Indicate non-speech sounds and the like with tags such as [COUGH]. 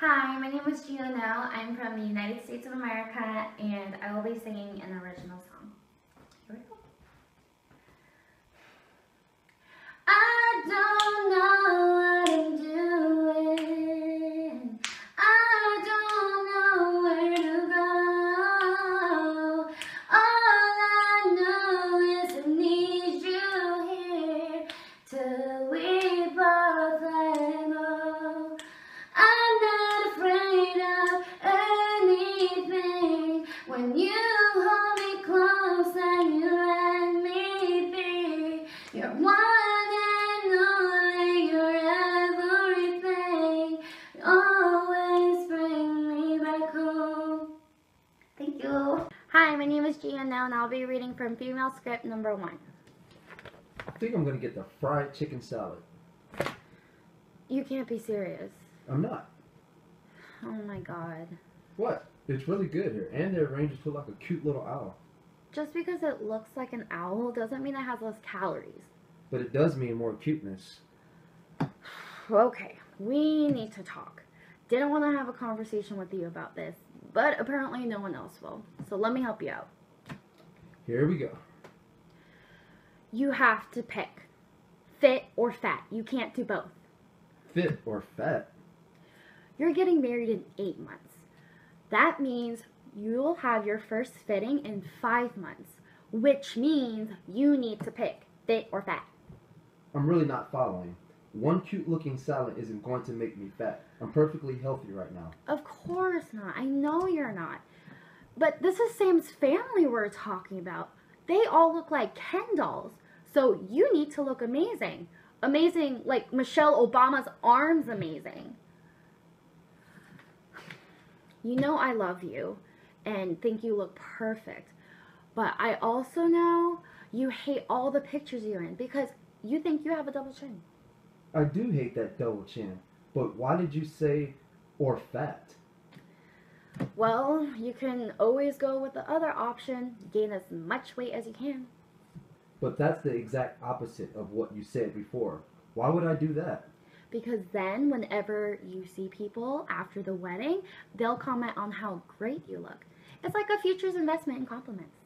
Hi, my name is Gina Noh. I'm from the United States of America and I will be singing an original song. When you hold me close and you let me be. You're one and only, you're everything. You always bring me back home. Thank you. Hi, my name is Gina Noh, and I'll be reading from female script number one. I think I'm gonna get the fried chicken salad. You can't be serious. I'm not. Oh my god. What? It's really good here, and they're arranged to look like a cute little owl. Just because it looks like an owl doesn't mean it has less calories. But it does mean more cuteness. [SIGHS] Okay, we need to talk. Didn't want to have a conversation with you about this, but apparently no one else will. So let me help you out. Here we go. You have to pick fit or fat. You can't do both. Fit or fat? You're getting married in eight months. That means you'll have your first fitting in five months, which means you need to pick fit or fat. I'm really not following. One cute looking salad isn't going to make me fat. I'm perfectly healthy right now. Of course not. I know you're not. But this is Sam's family we're talking about. They all look like Ken dolls. So you need to look amazing. Amazing, like Michelle Obama's arms amazing. You know I love you and think you look perfect. But I also know you hate all the pictures you're in because you think you have a double chin. I do hate that double chin. But why did you say or fat? Well, you can always go with the other option, gain as much weight as you can. But that's the exact opposite of what you said before. Why would I do that? Because then, whenever you see people after the wedding, they'll comment on how great you look. It's like a future's investment in compliments.